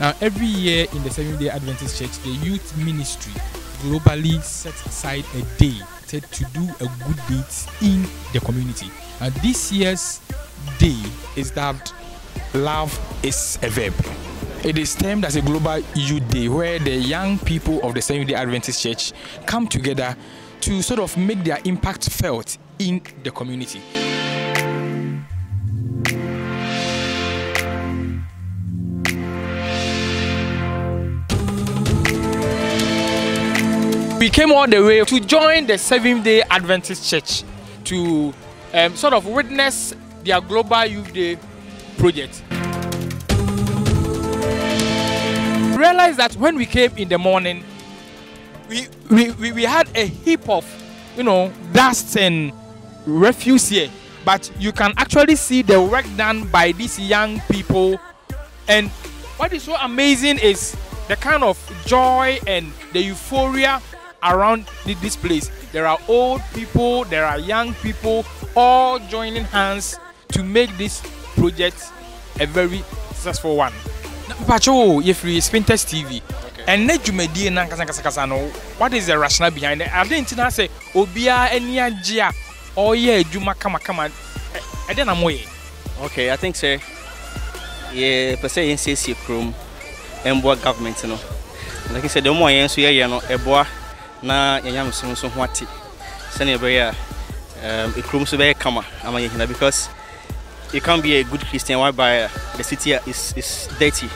every year in the Seventh day Adventist Church, the youth ministry globally sets aside a day to, to do a good deed in the community. And this year's day is dubbed Love is a Verb. It is termed as a global youth day where the young people of the Seventh day Adventist Church come together to sort of make their impact felt in the community. We came all the way to join the Seventh day Adventist Church to um, sort of witness their Global Youth Day project. Realize that when we came in the morning, we, we, we, we had a heap of, you know, dust and refuse here. But you can actually see the work done by these young people. And what is so amazing is the kind of joy and the euphoria around this place. There are old people, there are young people, all joining hands to make this project a very successful one. Pacho, if we Spinters TV, and net dwumadie na nkasa nkasa kasa no what is the rationale behind it ade nti na sɛ obiara ani agye a ɔyɛ adwuma kamakama ɛdɛ na moyɛ okay i think sɛ yɛpɛ sɛ yɛnsiesie kurom ɛmboa government no like sɛ deɛ ɔmo a yɛn nso yɛyɛ no ɛboa na yɛnya nso nso ho ate sɛnea ɛbɛyɛ a um, ekurom nso bɛyɛ kama ama yɛhina because you can't be a good christian whereby uh, the city is, is dirty.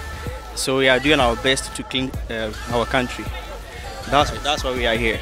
So we are doing our best to clean uh, our country. That's that's why we are here.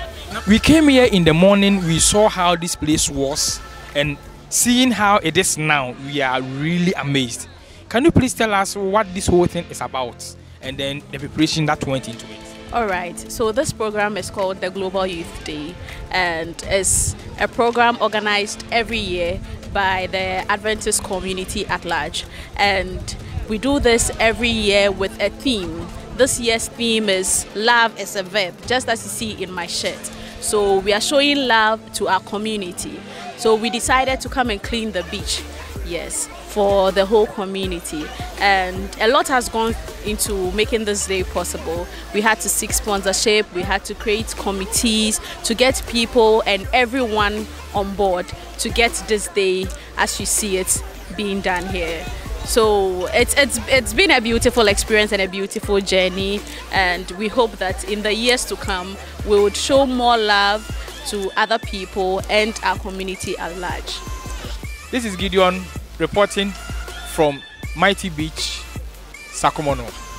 We came here in the morning we saw how this place was and seeing how it is now we are really amazed. Can you please tell us what this whole thing is about? And then the preparation that went into it all right, so this program is called the Global Youth Day and it's a program organized every year by the Adventist community at large. And we do this every year with a theme. This year's theme is Love is a Verb, just as you see in my shirt. So we are showing love to our community. So we decided to come and clean the beach. Yes, for the whole community. And a lot has gone into making this day possible. We had to seek sponsorship, we had to create committees to get people and everyone on board to get this day as you see it being done here. So it's, it's, it's been a beautiful experience and a beautiful journey and we hope that in the years to come we would show more love to other people and our community at large. This is Gideon reporting from Mighty Beach, Sakumono.